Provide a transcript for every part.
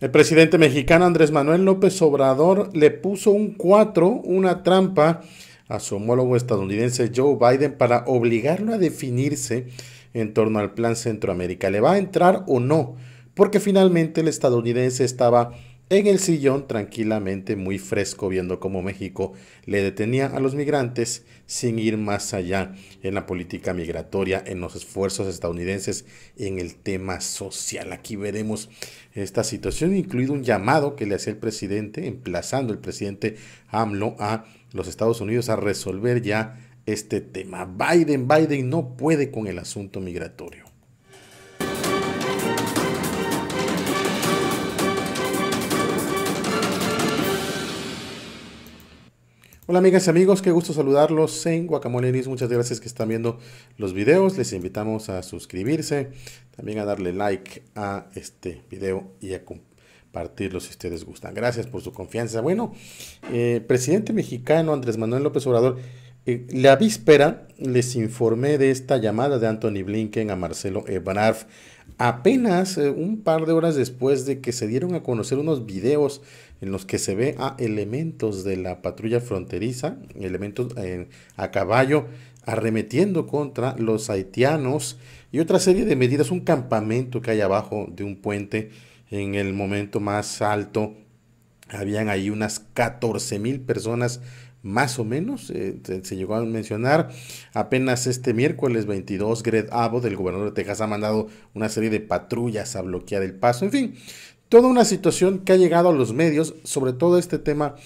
El presidente mexicano Andrés Manuel López Obrador le puso un 4, una trampa, a su homólogo estadounidense Joe Biden para obligarlo a definirse en torno al plan Centroamérica. ¿Le va a entrar o no? Porque finalmente el estadounidense estaba en el sillón tranquilamente muy fresco viendo cómo México le detenía a los migrantes sin ir más allá en la política migratoria, en los esfuerzos estadounidenses en el tema social. Aquí veremos esta situación, incluido un llamado que le hacía el presidente, emplazando el presidente AMLO a los Estados Unidos a resolver ya este tema. Biden, Biden no puede con el asunto migratorio. Hola amigas y amigos, qué gusto saludarlos en Guacamole News. Muchas gracias que están viendo los videos. Les invitamos a suscribirse, también a darle like a este video y a compartirlo si ustedes gustan. Gracias por su confianza. Bueno, eh, presidente mexicano Andrés Manuel López Obrador, eh, la víspera les informé de esta llamada de Anthony Blinken a Marcelo Ebrard apenas eh, un par de horas después de que se dieron a conocer unos videos en los que se ve a elementos de la patrulla fronteriza, elementos a caballo, arremetiendo contra los haitianos y otra serie de medidas, un campamento que hay abajo de un puente en el momento más alto. Habían ahí unas 14 mil personas más o menos, eh, se llegó a mencionar. Apenas este miércoles 22, Greg Abbott, el gobernador de Texas, ha mandado una serie de patrullas a bloquear el paso. En fin, toda una situación que ha llegado a los medios, sobre todo este tema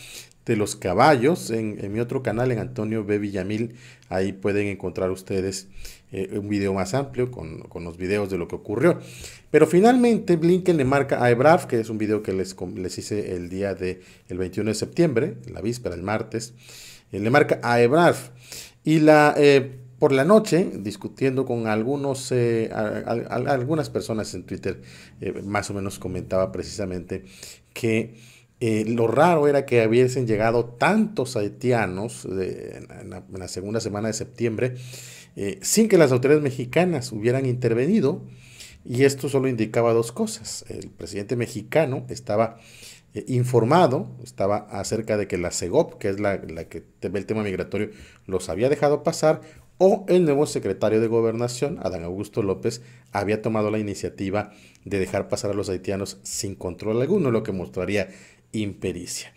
de los caballos. En, mi otro canal, en Antonio B. Villamil, ahí pueden encontrar ustedes eh, un video más amplio con, los videos de lo que ocurrió. Pero finalmente Blinken le marca a Ebrard, que es un video que les, les hice el día del el 21 de septiembre, la víspera, el martes, eh, le marca a Ebrard. Y la... Eh, por la noche, discutiendo con algunos, algunas personas en Twitter, más o menos comentaba precisamente que eh, lo raro era que hubiesen llegado tantos haitianos en, la, segunda semana de septiembre sin que las autoridades mexicanas hubieran intervenido. Y esto solo indicaba dos cosas. El presidente mexicano estaba informado, estaba acerca de que la CEGOP, que es la, la, que ve el tema migratorio, los había dejado pasar, o el nuevo secretario de Gobernación, Adán Augusto López, había tomado la iniciativa de dejar pasar a los haitianos sin control alguno, lo que mostraría impericia.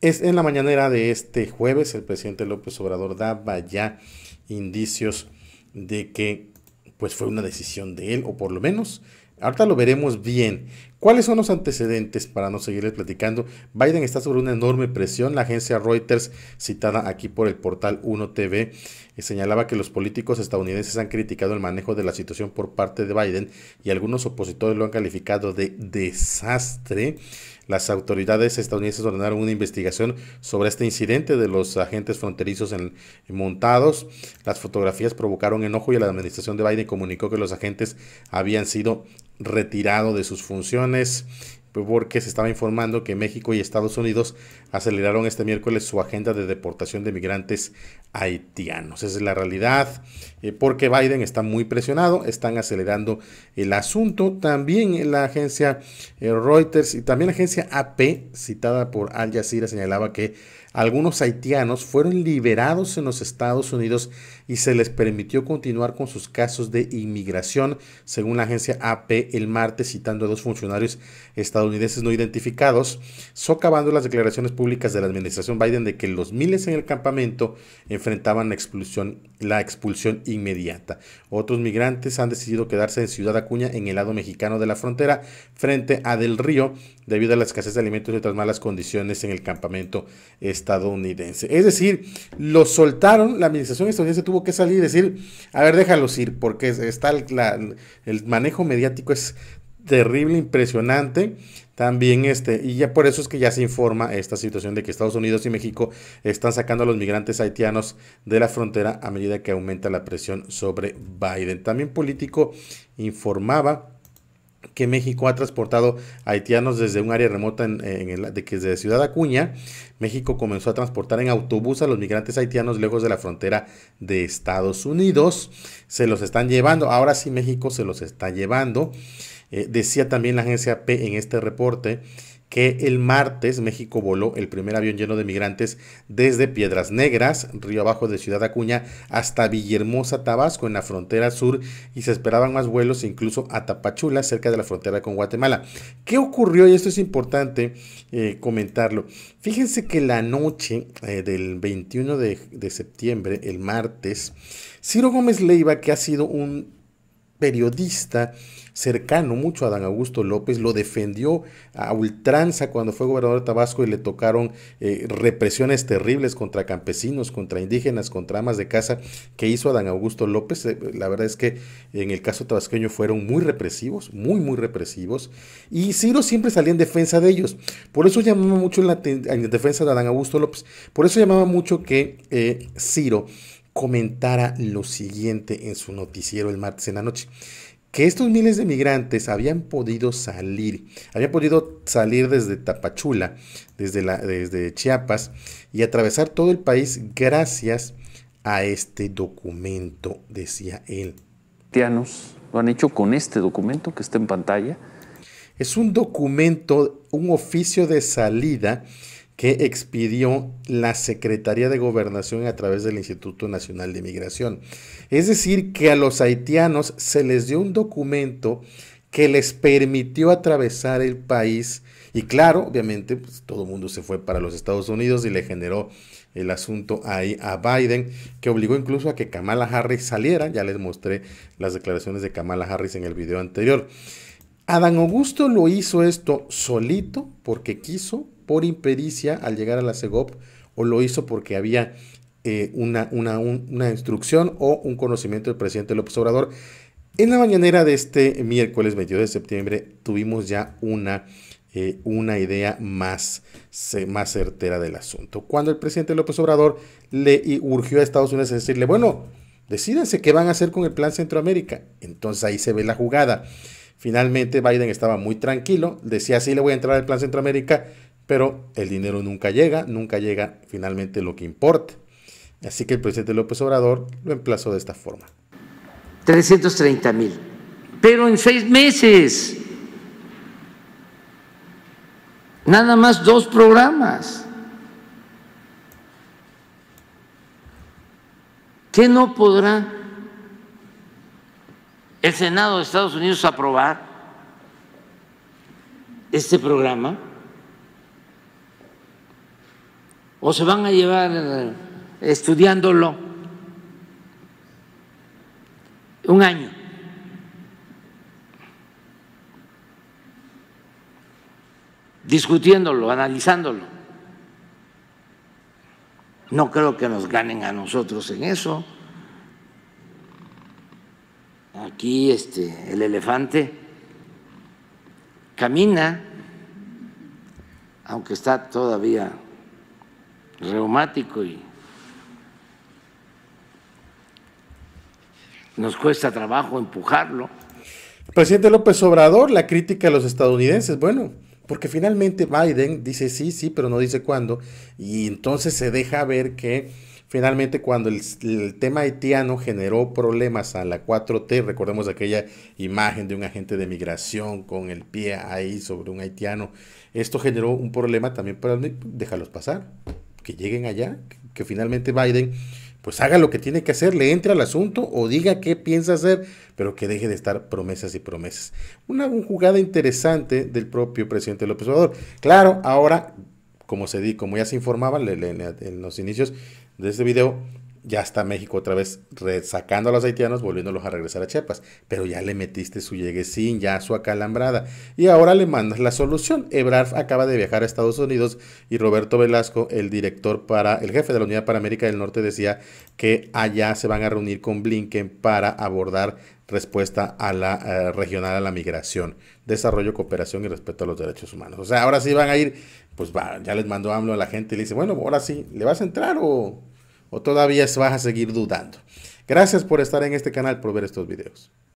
Es en la mañanera de este jueves, el presidente López Obrador daba ya indicios de que pues fue una decisión de él, o por lo menos Ahorita lo veremos bien. ¿Cuáles son los antecedentes para no seguirles platicando? Biden está sobre una enorme presión. La agencia Reuters, citada aquí por el portal 1TV, eh, señalaba que los políticos estadounidenses han criticado el manejo de la situación por parte de Biden y algunos opositores lo han calificado de desastre. Las autoridades estadounidenses ordenaron una investigación sobre este incidente de los agentes fronterizos montados. Las fotografías provocaron enojo y la administración de Biden comunicó que los agentes habían sido retirados de sus funciones porque se estaba informando que México y Estados Unidos aceleraron este miércoles su agenda de deportación de migrantes haitianos. Esa es la realidad, eh, porque Biden está muy presionado, están acelerando el asunto. También la agencia eh, Reuters y también la agencia AP, citada por Al Jazeera, señalaba que algunos haitianos fueron liberados en los Estados Unidos y se les permitió continuar con sus casos de inmigración, según la agencia AP el martes, citando a dos funcionarios estadounidenses no identificados, socavando las declaraciones públicas de la administración Biden de que los miles en el campamento enfrentaban la expulsión, inmediata. Otros migrantes han decidido quedarse en Ciudad Acuña, en el lado mexicano de la frontera, frente a Del Río, debido a la escasez de alimentos y otras malas condiciones en el campamento estadounidense. Es decir, los soltaron, la administración estadounidense tuvo que salir y decir, a ver, déjalos ir, porque está el, el manejo mediático es terrible, impresionante. También este, y ya por eso es que ya se informa esta situación de que Estados Unidos y México están sacando a los migrantes haitianos de la frontera a medida que aumenta la presión sobre Biden. También político informaba que México ha transportado haitianos desde un área remota en, el, de desde Ciudad Acuña, México comenzó a transportar en autobús a los migrantes haitianos lejos de la frontera de Estados Unidos. Se los están llevando, ahora sí México se los está llevando. Eh, decía también la agencia AP en este reporte que el martes México voló el primer avión lleno de migrantes desde Piedras Negras, río abajo de Ciudad Acuña, hasta Villahermosa, Tabasco, en la frontera sur, y se esperaban más vuelos incluso a Tapachula, cerca de la frontera con Guatemala. ¿Qué ocurrió? Y esto es importante eh, comentarlo. Fíjense que la noche eh, del 21 de, de septiembre, el martes, Ciro Gómez Leiva, que ha sido un periodista, cercano mucho a Dan Augusto López, lo defendió a ultranza cuando fue gobernador de Tabasco y le tocaron eh, represiones terribles contra campesinos, contra indígenas, contra amas de casa que hizo a Dan Augusto López. Eh, la verdad es que en el caso tabasqueño fueron muy represivos, muy, muy represivos. Y Ciro siempre salía en defensa de ellos. Por eso llamaba mucho en, la en defensa de Dan Augusto López. Por eso llamaba mucho que eh, Ciro comentara lo siguiente en su noticiero el martes en la noche que estos miles de migrantes habían podido salir, habían podido salir desde Tapachula, desde, la, desde Chiapas y atravesar todo el país gracias a este documento, decía él. Lo han hecho con este documento que está en pantalla. Es un documento, un oficio de salida que expidió la Secretaría de Gobernación a través del Instituto Nacional de Migración. Es decir, que a los haitianos se les dio un documento que les permitió atravesar el país y claro, obviamente, pues, todo el mundo se fue para los Estados Unidos y le generó el asunto ahí a Biden, que obligó incluso a que Kamala Harris saliera. Ya les mostré las declaraciones de Kamala Harris en el video anterior. Adán Augusto lo hizo esto solito porque quiso, por impericia al llegar a la CEGOP o lo hizo porque había eh, una, una, instrucción o un conocimiento del presidente López Obrador. En la mañanera de este miércoles 22 de septiembre tuvimos ya una, eh, una idea más, más certera del asunto. Cuando el presidente López Obrador le urgió a Estados Unidos a decirle, bueno, decídense qué van a hacer con el plan Centroamérica. Entonces ahí se ve la jugada. Finalmente Biden estaba muy tranquilo, decía, sí le voy a entrar al plan Centroamérica, pero el dinero nunca llega, nunca llega finalmente lo que importa. Así que el presidente López Obrador lo emplazó de esta forma. 330 mil, pero en seis meses. Nada más dos programas. ¿Qué no podrá el Senado de Estados Unidos aprobar este programa? o se van a llevar eh, estudiándolo un año. discutiéndolo, analizándolo. No creo que nos ganen a nosotros en eso. Aquí este el elefante camina, aunque está todavía reumático y nos cuesta trabajo empujarlo. Presidente López Obrador, la crítica a los estadounidenses, bueno, porque finalmente Biden dice sí, sí, pero no dice cuándo, y entonces se deja ver que finalmente cuando el, tema haitiano generó problemas a la 4T, recordemos aquella imagen de un agente de migración con el pie ahí sobre un haitiano, esto generó un problema también para déjalos pasar que lleguen allá, que, finalmente Biden pues haga lo que tiene que hacer, le entre al asunto o diga qué piensa hacer, pero que deje de estar promesas y promesas. Una, jugada interesante del propio presidente López Obrador. Claro, ahora, como, se di, como ya se informaba en los inicios de este video, ya está México otra vez sacando a los haitianos, volviéndolos a regresar a Chiapas. Pero ya le metiste su lleguesín, ya su acalambrada. Y ahora le mandas la solución. Ebrard acaba de viajar a Estados Unidos y Roberto Velasco, el director para, el jefe de la Unidad para América del Norte, decía que allá se van a reunir con Blinken para abordar respuesta a la eh, regional a la migración, desarrollo, cooperación y respeto a los derechos humanos. O sea, ahora sí van a ir, pues va, ya les mandó AMLO a la gente y le dice, bueno, ahora sí, ¿le vas a entrar o, o todavía vas a seguir dudando. Gracias por estar en este canal, por ver estos videos.